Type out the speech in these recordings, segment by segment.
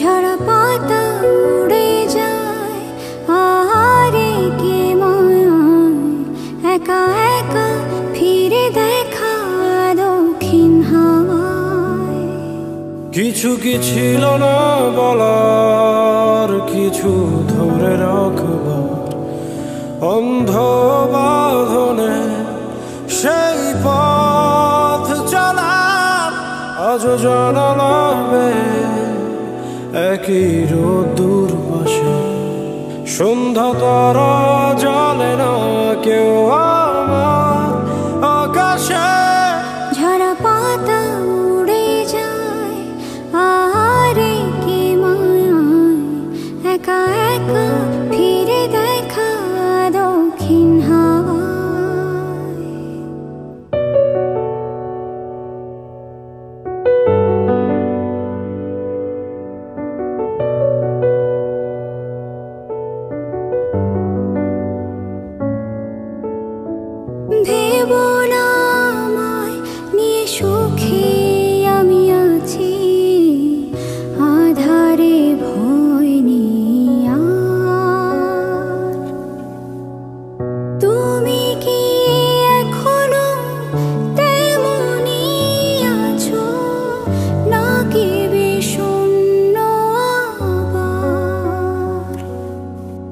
ঝরা পাতা উড়ে যায়, আহারে কে একা একা ফিরে দেখা দক্ষিণ হাওয়ায়। কিছু কি ছিল না বলার, কিছু ধরে রাখবার অন্ধ বাধনে সেই পথ চলার আজ জানালাবে একই রোদ্দুর বসে সন্ধ্যা তারা জলে না কেউ আমার আকাশে।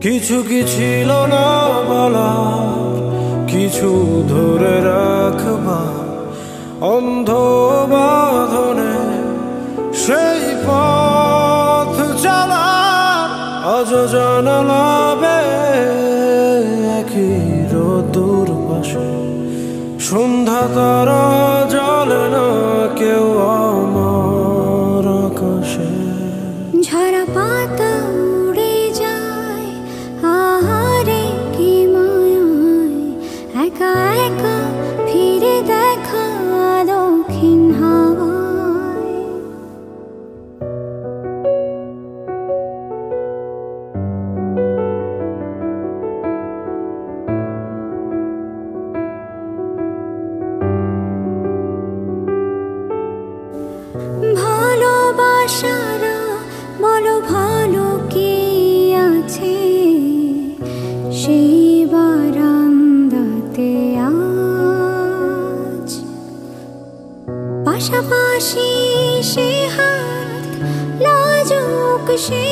কিছু কি ছিল না বলার কিছু ধরে রাখবার অন্ধ বাঁধনে সেই পথ চালার আজ জানালাবে একই রোদুর পাশে। সন্ধ্যা তারা জলে না কেউ ফিরে দেখা ভালোবাসারা বলো ভালো शपाशी शेहात् लाजोकशे